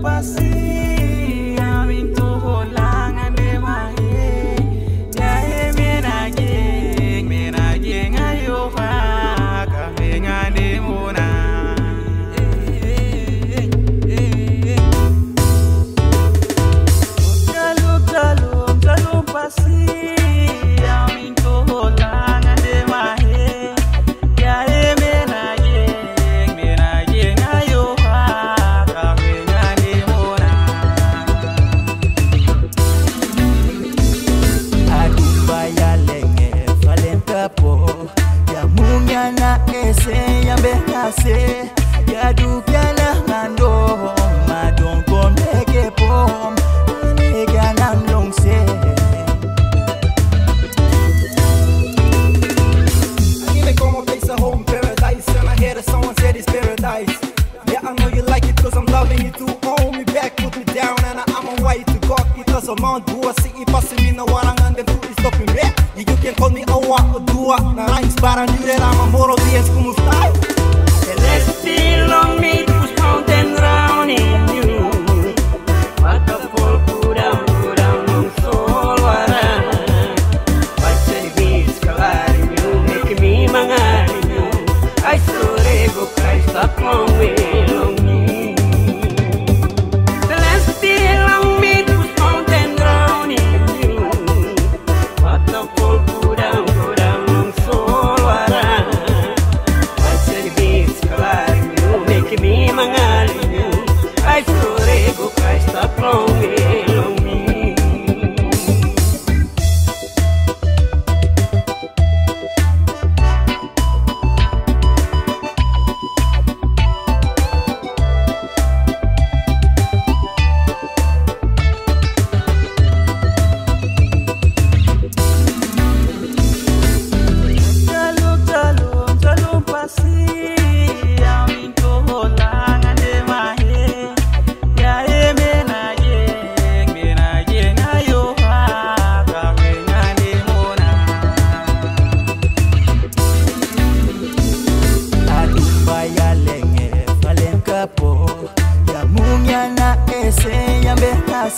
passei. Benase Ya dukya na ngando Madon komeke pom Nega nam place a home paradise And I hear the someone said it's paradise. Yeah, I know you like it cause I'm loving you too Hold me back, put me down And I'm a way to go Because I'm on dua See if I see me no one And then food is stopping me. You can call me Awa or Dua I'm inspired, I knew that I'm a moral dance Como on me chego cá está pronto.